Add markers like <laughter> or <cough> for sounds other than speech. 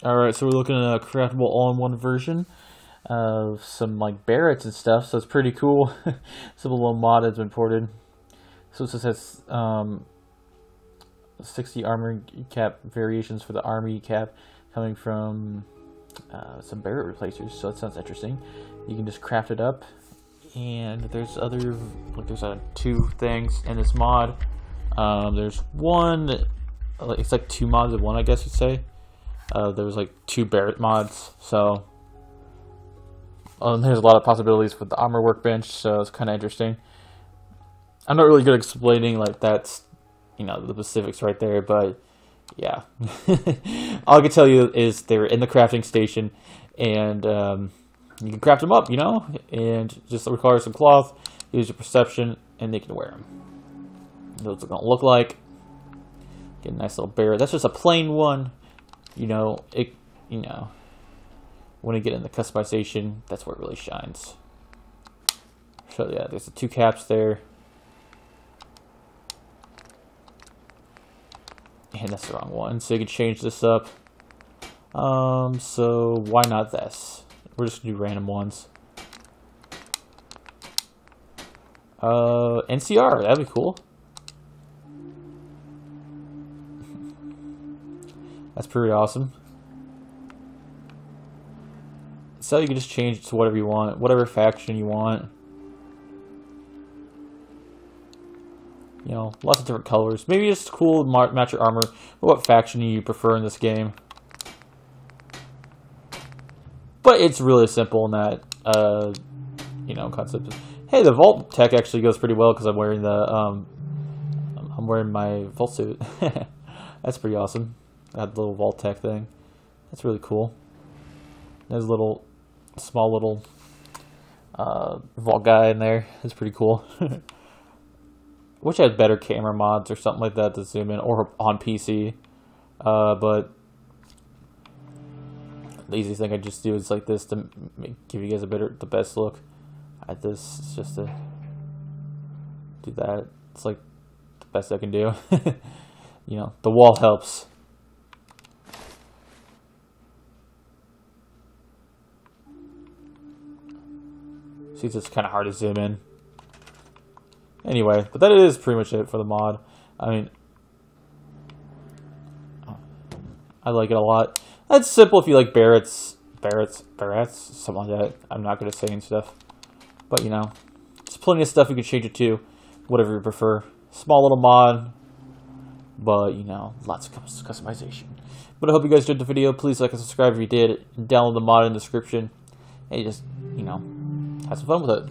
Alright, so we're looking at a craftable all-in-one version of some like berets and stuff, so it's pretty cool. <laughs> some little mod has been ported. So it says um, 60 armor cap variations for the army cap coming from uh, some beret replacers, so that sounds interesting. You can just craft it up, and there's other like there's uh, two things in this mod. Um, there's one, it's like two mods of one, I guess you'd say. Uh, there was like two beret mods, so um, there's a lot of possibilities with the armor workbench, so it's kind of interesting. I'm not really good at explaining like that's you know the specifics right there, but yeah, <laughs> all I can tell you is they're in the crafting station, and um, you can craft them up, you know, and just require some cloth, use your perception, and they can wear them. Those are gonna look like. Get a nice little bear. That's just a plain one you know, it, you know, when you get in the customization, that's where it really shines. So yeah, there's the two caps there. And that's the wrong one, so you can change this up. Um, so why not this? We're just gonna do random ones. Uh, NCR, that'd be cool. That's pretty awesome. So you can just change it to whatever you want, whatever faction you want. You know, lots of different colors. Maybe it's cool to match your armor. What faction do you prefer in this game? But it's really simple in that, uh, you know, concept. Hey, the Vault-Tec actually goes pretty well because I'm wearing the, um, I'm wearing my vault suit. <laughs> That's pretty awesome. That little Vault-Tec thing. That's really cool. There's a little, small little uh, Vault guy in there. That's pretty cool. <laughs> Wish I had better camera mods or something like that to zoom in, or on PC. Uh, but the easiest thing I just do is like this to make, give you guys a better, the best look at this. It's just to do that. It's like the best I can do. <laughs> you know, the wall helps. It's kind of hard to zoom in. Anyway, but that is pretty much it for the mod. I mean, I like it a lot. That's simple if you like Barrett's, Barrett's, Barrett's, something like that. I'm not good at saying stuff. But, you know, there's plenty of stuff you can change it to, whatever you prefer. Small little mod, but, you know, lots of customization. But I hope you guys enjoyed the video. Please like and subscribe if you did. Download the mod in the description. And just, you know, have some fun with it.